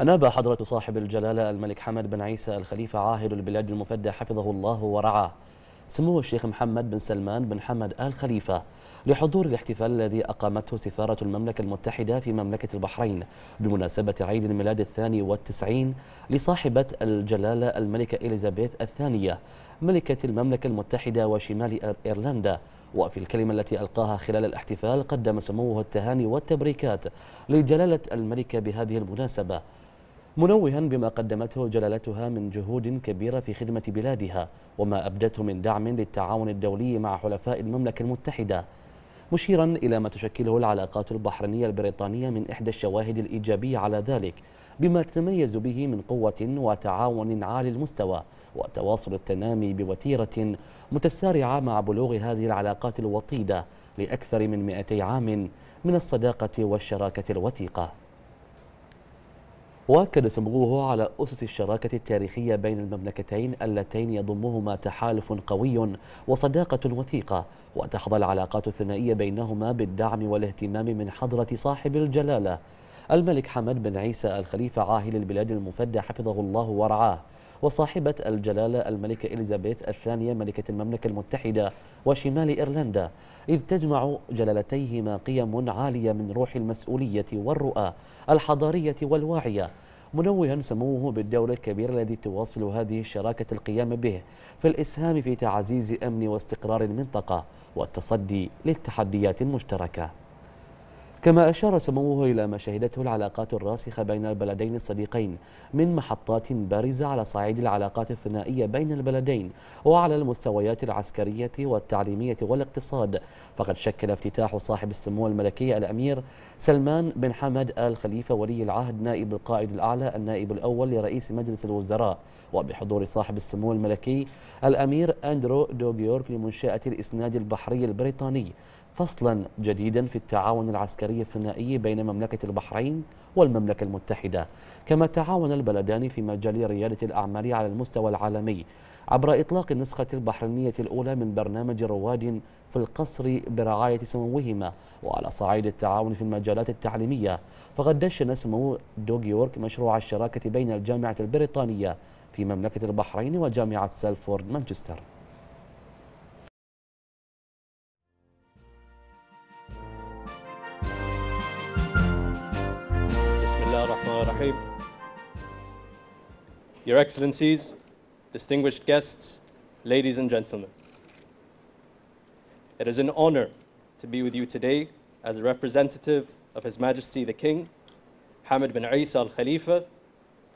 أناب حضرة صاحب الجلالة الملك حمد بن عيسى الخليفة عاهل البلاد المفدى حفظه الله ورعاه. سمو الشيخ محمد بن سلمان بن حمد آل خليفة لحضور الاحتفال الذي أقامته سفارة المملكة المتحدة في مملكة البحرين بمناسبة عيد الميلاد الثاني والتسعين لصاحبة الجلالة الملكة إليزابيث الثانية ملكة المملكة المتحدة وشمال إيرلندا. وفي الكلمة التي ألقاها خلال الاحتفال قدم سموه التهاني والتبريكات لجلالة الملكة بهذه المناسبة. منوها بما قدمته جلالتها من جهود كبيرة في خدمة بلادها وما أبدته من دعم للتعاون الدولي مع حلفاء المملكة المتحدة. مشيرا إلى ما تشكله العلاقات البحرينية البريطانية من إحدى الشواهد الإيجابية على ذلك بما تتميز به من قوة وتعاون عالي المستوى وتواصل التنامي بوتيرة متسارعة مع بلوغ هذه العلاقات الوطيدة لأكثر من 200 عام من الصداقة والشراكة الوثيقة. وأكد سموه على أسس الشراكة التاريخية بين المملكتين اللتين يضمهما تحالف قوي وصداقة وثيقة وتحظى العلاقات الثنائية بينهما بالدعم والاهتمام من حضرة صاحب الجلالة. الملك حمد بن عيسى الخليفة عاهل البلاد المفدى حفظه الله ورعاه وصاحبة الجلالة الملكة إليزابيث الثانية ملكة المملكة المتحدة وشمال إيرلندا إذ تجمع جلالتيهما قيم عالية من روح المسؤولية والرؤى الحضارية والواعية. منوها سموه بالدور الكبير الذي تواصل هذه الشراكة القيام به في الإسهام في تعزيز أمن واستقرار المنطقة والتصدي للتحديات المشتركة. كما أشار سموه إلى ما شهدته العلاقات الراسخة بين البلدين الصديقين من محطات بارزة على صعيد العلاقات الثنائية بين البلدين وعلى المستويات العسكرية والتعليمية والاقتصاد. فقد شكل افتتاح صاحب السمو الملكي الأمير سلمان بن حمد آل خليفة ولي العهد نائب القائد الأعلى النائب الأول لرئيس مجلس الوزراء. وبحضور صاحب السمو الملكي الأمير أندرو دوغيورك لمنشأة الإسناد البحري البريطاني. فصلا جديدا في التعاون العسكري الثنائي بين مملكة البحرين والمملكة المتحدة كما تعاون البلدان في مجال ريادة الأعمال على المستوى العالمي عبر إطلاق النسخة البحرينية الأولى من برنامج رواد في القصر برعاية سموهما وعلى صعيد التعاون في المجالات التعليمية. فقد دشن سمو دوغيورك مشروع الشراكة بين الجامعة البريطانية في مملكة البحرين وجامعة سالفورد مانشستر. Your Excellencies, distinguished guests, ladies and gentlemen. It is an honor to be with you today as a representative of His Majesty the King, Hamad bin Isa Al Khalifa,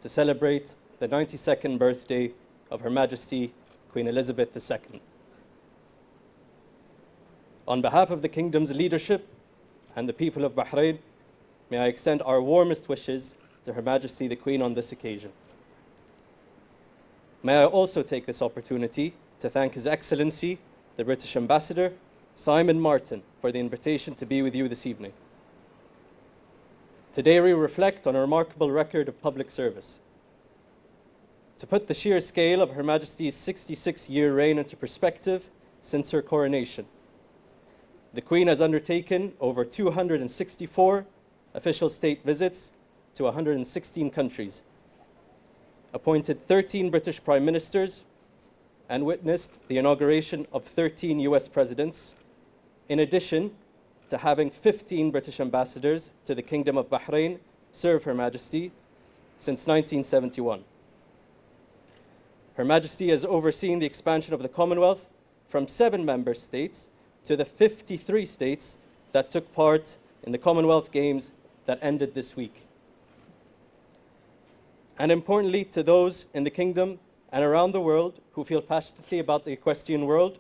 to celebrate the 92nd birthday of Her Majesty Queen Elizabeth II. On behalf of the Kingdom's leadership and the people of Bahrain, may I extend our warmest wishes to Her Majesty the Queen on this occasion. May I also take this opportunity to thank His Excellency, the British Ambassador, Simon Martin, for the invitation to be with you this evening. Today we reflect on a remarkable record of public service. To put the sheer scale of Her Majesty's 66 year reign into perspective since her coronation, the Queen has undertaken over 264 official state visits to 116 countries, appointed 13 British prime ministers, and witnessed the inauguration of 13 US presidents, in addition to having 15 British ambassadors to the Kingdom of Bahrain serve Her Majesty since 1971. Her Majesty has overseen the expansion of the Commonwealth from seven member states to the 53 states that took part in the Commonwealth Games that ended this week. And importantly, to those in the kingdom and around the world who feel passionately about the equestrian world,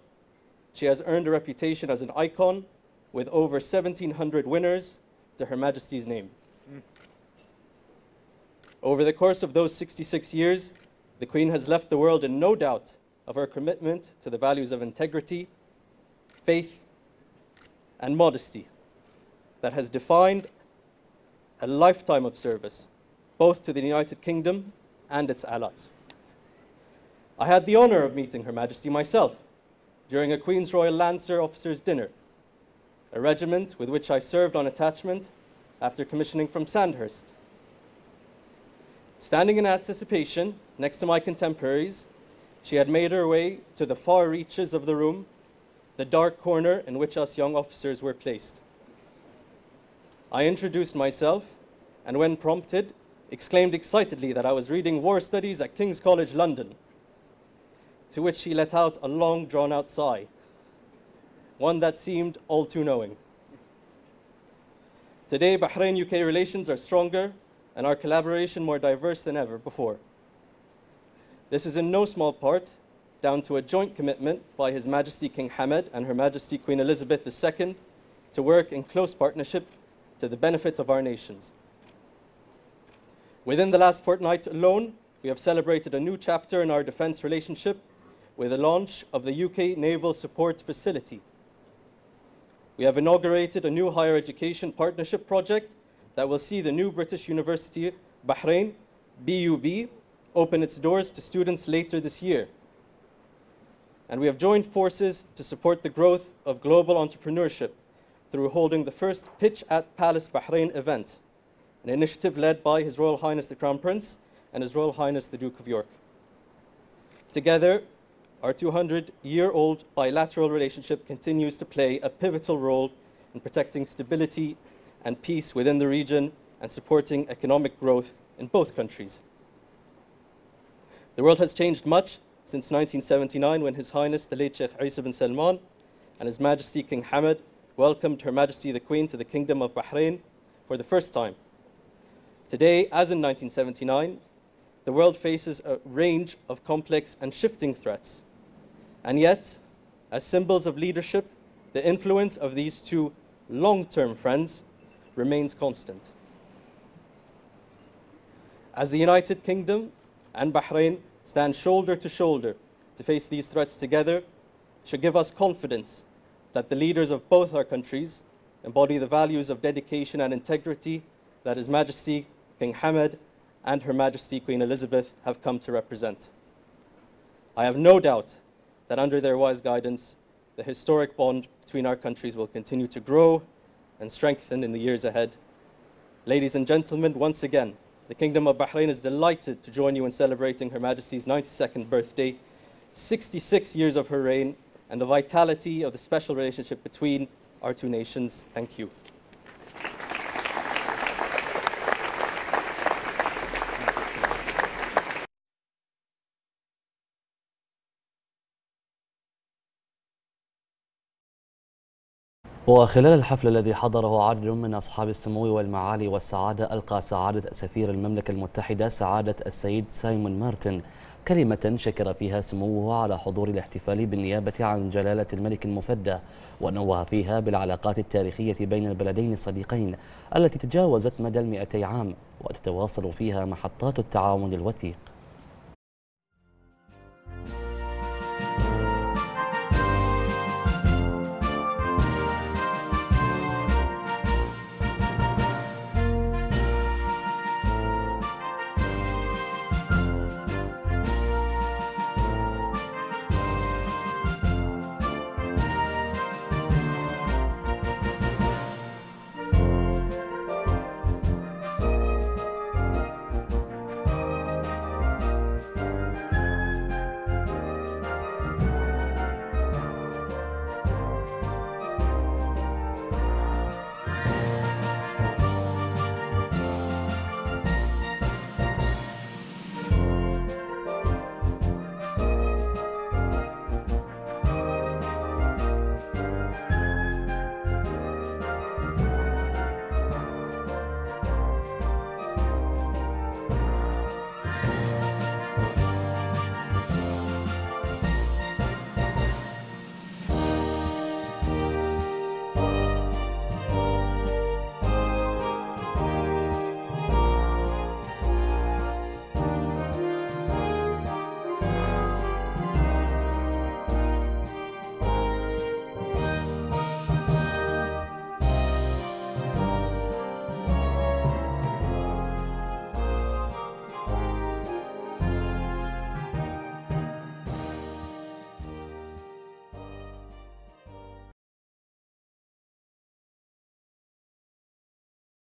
she has earned a reputation as an icon with over 1,700 winners to Her Majesty's name. Over the course of those 66 years, the Queen has left the world in no doubt of her commitment to the values of integrity, faith, and modesty that has defined a lifetime of service, both to the United Kingdom and its allies. I had the honor of meeting Her Majesty myself during a Queen's Royal Lancer Officers' Dinner, a regiment with which I served on attachment after commissioning from Sandhurst. Standing in anticipation next to my contemporaries, she had made her way to the far reaches of the room, the dark corner in which us young officers were placed. I introduced myself and, when prompted, exclaimed excitedly that I was reading war studies at King's College London, to which she let out a long drawn out sigh, one that seemed all too knowing. Today, Bahrain UK relations are stronger and our collaboration more diverse than ever before. This is in no small part down to a joint commitment by His Majesty King Hamad and Her Majesty Queen Elizabeth II to work in close partnership to the benefit of our nations. Within the last fortnight alone, we have celebrated a new chapter in our defence relationship with the launch of the UK Naval Support Facility. We have inaugurated a new higher education partnership project that will see the new British University Bahrain, BUB, open its doors to students later this year. And we have joined forces to support the growth of global entrepreneurship through holding the first Pitch at Palace Bahrain event, an initiative led by His Royal Highness the Crown Prince and His Royal Highness the Duke of York. Together, our 200 year old bilateral relationship continues to play a pivotal role in protecting stability and peace within the region and supporting economic growth in both countries. The world has changed much since 1979 when His Highness the late Sheikh Isa bin Salman and His Majesty King Hamad welcomed Her Majesty the Queen to the Kingdom of Bahrain for the first time. Today, as in 1979, the world faces a range of complex and shifting threats. And yet, as symbols of leadership, the influence of these two long term friends remains constant. As the United Kingdom and Bahrain stand shoulder to shoulder to face these threats together, should give us confidence that the leaders of both our countries embody the values of dedication and integrity that His Majesty King Hamad and Her Majesty Queen Elizabeth have come to represent. I have no doubt that under their wise guidance, the historic bond between our countries will continue to grow and strengthen in the years ahead. Ladies and gentlemen, once again, the Kingdom of Bahrain is delighted to join you in celebrating Her Majesty's 92nd birthday, 66 years of her reign, and the vitality of the special relationship between our two nations. Thank you. وخلال الحفل الذي حضره عدد من أصحاب السمو والمعالي والسعادة ألقى سعادة سفير المملكة المتحدة سعادة السيد سايمون مارتن كلمة شكر فيها سموه على حضور الاحتفال بالنيابة عن جلالة الملك المفدى ونوه فيها بالعلاقات التاريخية بين البلدين الصديقين التي تجاوزت مدى المئتي عام وتتواصل فيها محطات التعاون الوثيق.